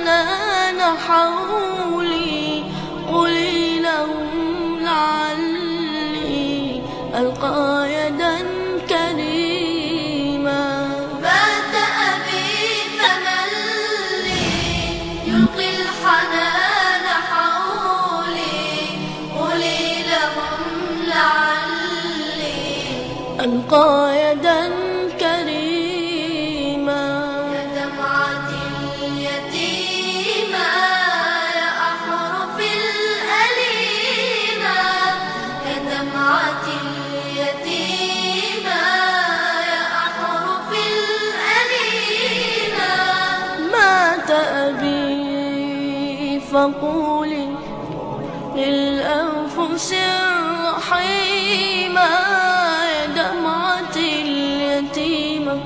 الحنان حولي قولي لهم لعلي ألقى يدا كريما. مات أبي فمن لي يلقي الحنان حولي. قولي لهم لعلي ألقى يدا فقولي للأنفس الرحيمة يا دمعة اليتيمة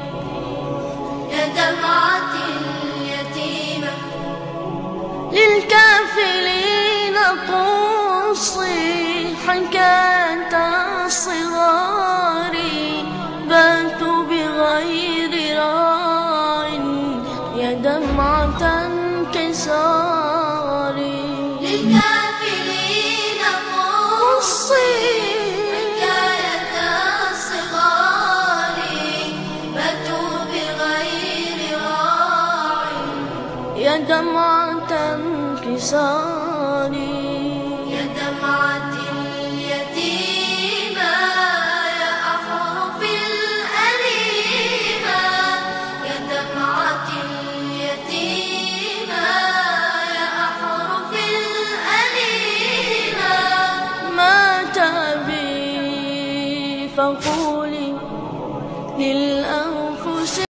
يا دمعة اليتيمة للكافلين قصي حكاية صغاري باتوا بغير راع. يا دمعة انكساري يا دمعة انكساري يا دمعة اليتيمة يا أحرف الأليمة يا دمعة اليتيمة يا أحرف الأليمة مات أبي فقولي للأنفس